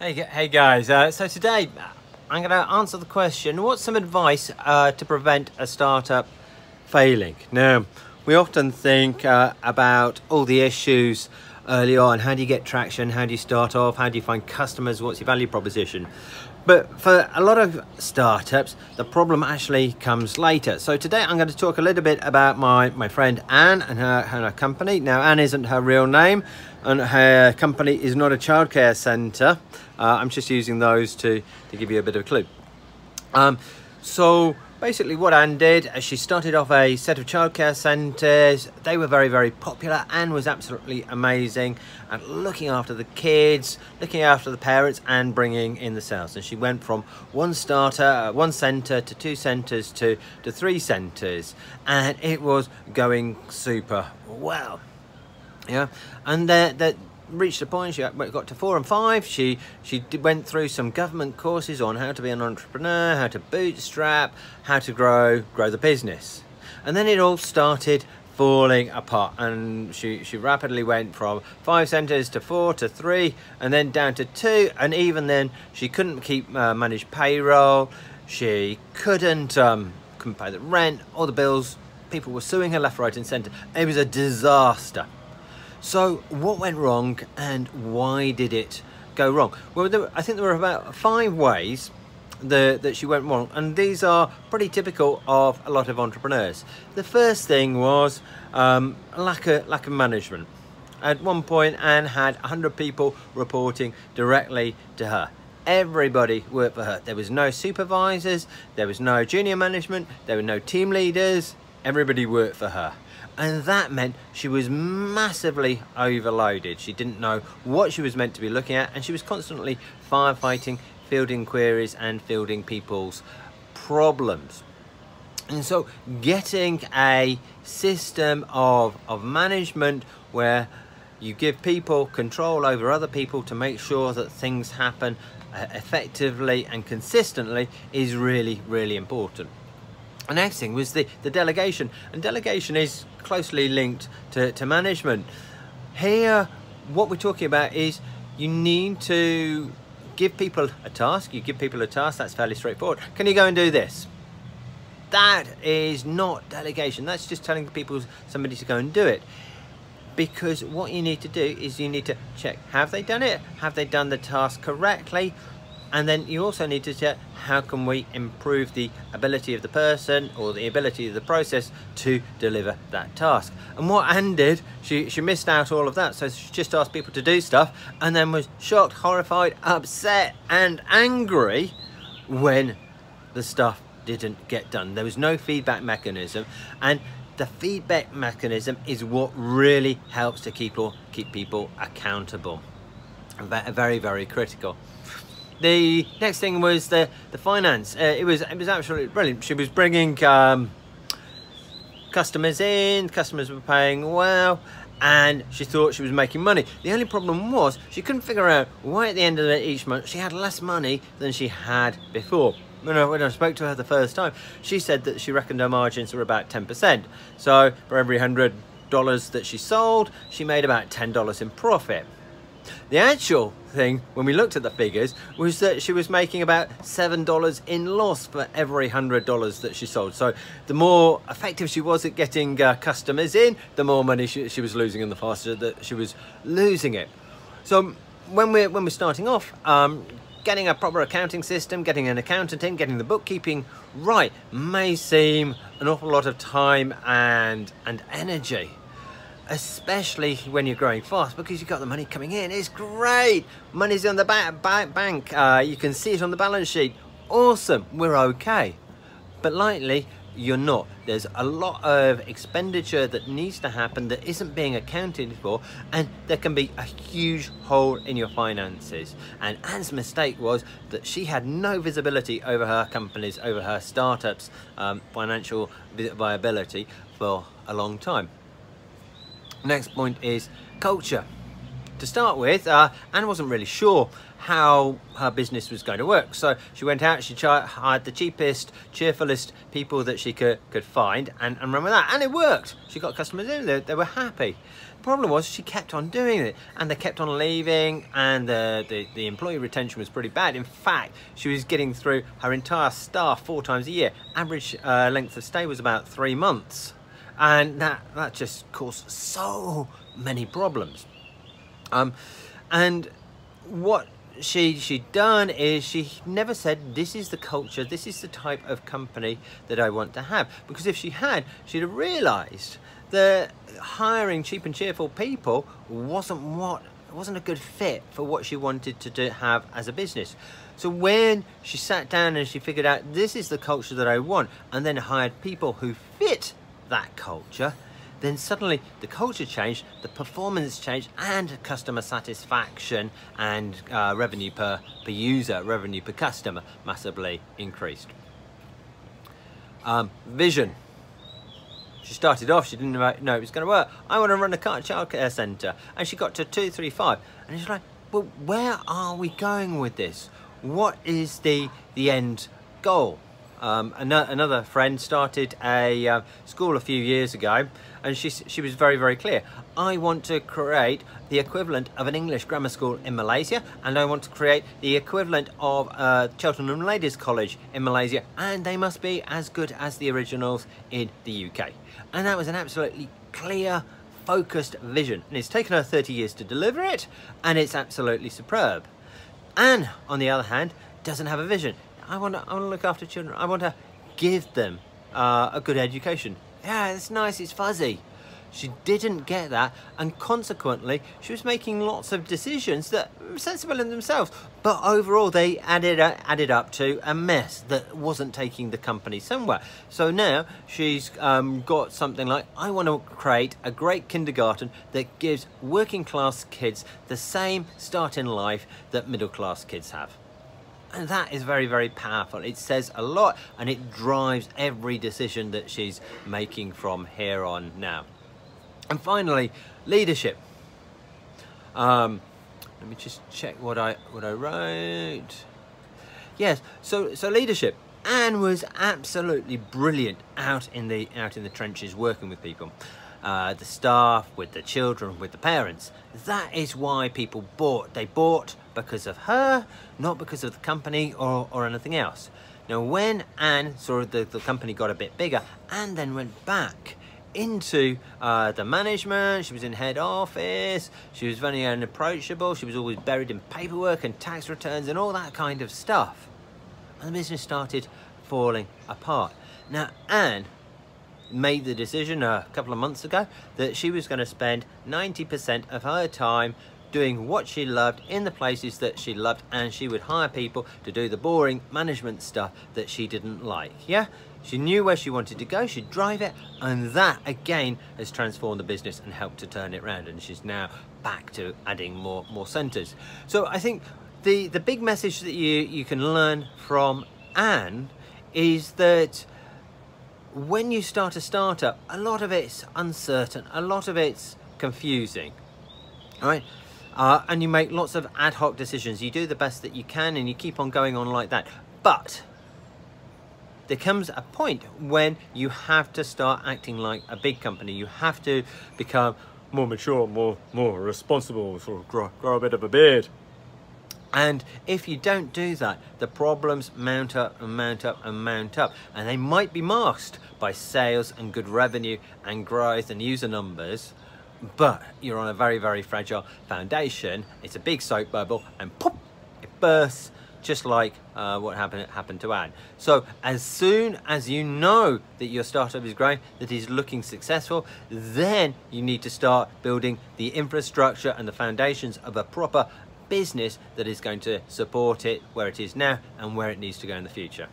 Hey, hey guys, uh, so today I'm going to answer the question what's some advice uh, to prevent a startup failing? Now, we often think uh, about all the issues early on how do you get traction, how do you start off, how do you find customers, what's your value proposition? But for a lot of startups, the problem actually comes later. So today I'm going to talk a little bit about my, my friend Ann and her, and her company. Now, Ann isn't her real name and her company is not a childcare centre. Uh, I'm just using those to, to give you a bit of a clue. Um, so basically what Ann did, uh, she started off a set of childcare centres. They were very, very popular. Ann was absolutely amazing at looking after the kids, looking after the parents and bringing in the sales. And she went from one starter, uh, one centre to two centres to, to three centres. And it was going super well. Yeah, and that that reached a point she got to four and five. She she went through some government courses on how to be an entrepreneur how to bootstrap how to grow grow the business. And then it all started falling apart. And she she rapidly went from five centers to four to three and then down to two. And even then she couldn't keep uh, manage payroll. She couldn't um couldn't pay the rent or the bills. People were suing her left right and center it was a disaster so what went wrong and why did it go wrong? Well, there, I think there were about five ways the, that she went wrong and these are pretty typical of a lot of entrepreneurs. The first thing was um, lack, of, lack of management. At one point Ann had 100 people reporting directly to her. Everybody worked for her. There was no supervisors, there was no junior management, there were no team leaders, everybody worked for her and that meant she was massively overloaded. She didn't know what she was meant to be looking at and she was constantly firefighting, fielding queries and fielding people's problems. And so getting a system of, of management where you give people control over other people to make sure that things happen uh, effectively and consistently is really, really important. The next thing was the, the delegation, and delegation is closely linked to, to management. Here, what we're talking about is you need to give people a task. You give people a task, that's fairly straightforward. Can you go and do this? That is not delegation. That's just telling people somebody to go and do it. Because what you need to do is you need to check, have they done it? Have they done the task correctly? And then you also need to check how can we improve the ability of the person or the ability of the process to deliver that task. And what Ann did she she missed out all of that. So she just asked people to do stuff and then was shocked horrified upset and angry when the stuff didn't get done. There was no feedback mechanism. And the feedback mechanism is what really helps to keep people keep people accountable. Very very critical the next thing was the the finance. Uh, it was it was absolutely brilliant. She was bringing um, customers in. Customers were paying well, and she thought she was making money. The only problem was she couldn't figure out why at the end of each month she had less money than she had before. When I, when I spoke to her the first time, she said that she reckoned her margins were about 10%. So for every $100 that she sold, she made about $10 in profit. The actual thing, when we looked at the figures, was that she was making about $7 in loss for every $100 that she sold. So the more effective she was at getting uh, customers in, the more money she, she, was losing and the faster that she was losing it. So when we're, when we're starting off, um, getting a proper accounting system, getting an accountant in, getting the bookkeeping right may seem an awful lot of time and, and energy especially when you're growing fast because you've got the money coming in. It's great! Money's on the bank bank. Uh, you can see it on the balance sheet. Awesome! We're okay. But likely you're not. There's a lot of expenditure that needs to happen that isn't being accounted for and there can be a huge hole in your finances. And Ann's mistake was that she had no visibility over her companies over her startups um, financial viability for a long time Next point is culture. to start with, uh, Ann wasn't really sure how her business was going to work. So she went out, she hired the cheapest, cheerfulest people that she could, could find and, and run with that. And it worked. She got customers in, they, they were happy. The problem was she kept on doing it and they kept on leaving and the, the, the employee retention was pretty bad. In fact, she was getting through her entire staff four times a year. Average uh, length of stay was about three months. And that, that just caused so many problems. Um, and what she she'd done is she never said this is the culture this is the type of company that I want to have because if she had she'd have realized that hiring cheap and cheerful people wasn't what wasn't a good fit for what she wanted to do, have as a business so when she sat down and she figured out this is the culture that I want and then hired people who fit that culture then suddenly the culture changed, the performance changed, and customer satisfaction and uh, revenue per, per user, revenue per customer massively increased. Um, vision. She started off, she didn't know it was going to work. I want to run a childcare centre. And she got to 235. And she's like, well, where are we going with this? What is the, the end goal? Um, another friend started a uh, school a few years ago and she, she was very, very clear. I want to create the equivalent of an English grammar school in Malaysia and I want to create the equivalent of uh, Cheltenham Ladies College in Malaysia and they must be as good as the originals in the UK. And that was an absolutely clear focused vision and it's taken her 30 years to deliver it and it's absolutely superb. Ann, on the other hand, doesn't have a vision. I want to, I want to look after children. I want to give them uh, a good education. Yeah, it's nice, it's fuzzy. She didn't get that, and consequently, she was making lots of decisions that were sensible in themselves, but overall, they added uh, added up to a mess that wasn't taking the company somewhere. So now she's um, got something like, I want to create a great kindergarten that gives working class kids the same start in life that middle class kids have. And that is very, very powerful. It says a lot and it drives every decision that she's making from here on now. And finally, leadership. Um, let me just check what I what I wrote. Yes, so so leadership. Ann was absolutely brilliant out in the out in the trenches working with people uh, the staff, with the children, with the parents. That is why people bought. They bought because of her, not because of the company or, or anything else. Now, when Ann saw the, the company got a bit bigger, Ann then went back into uh, the management, she was in head office, she was very unapproachable, she was always buried in paperwork and tax returns and all that kind of stuff. And the business started falling apart. Now, Ann made the decision a couple of months ago that she was going to spend 90% of her time doing what she loved in the places that she loved and she would hire people to do the boring management stuff that she didn't like yeah she knew where she wanted to go she'd drive it and that again has transformed the business and helped to turn it around and she's now back to adding more more centers so i think the the big message that you you can learn from ann is that when you start a startup, a lot of it's uncertain, a lot of it's confusing, all right? Uh, and you make lots of ad hoc decisions. You do the best that you can and you keep on going on like that. But there comes a point when you have to start acting like a big company. You have to become more mature, more more responsible, sort of grow, grow a bit of a beard. And if you don't do that, the problems mount up and mount up and mount up. And they might be masked by sales and good revenue and growth and user numbers. But you're on a very, very fragile foundation. It's a big soap bubble and pop, it bursts just like uh, what happened happened to Ann. So as soon as you know that your startup is growing, that is looking successful, then you need to start building the infrastructure and the foundations of a proper business that is going to support it where it is now and where it needs to go in the future.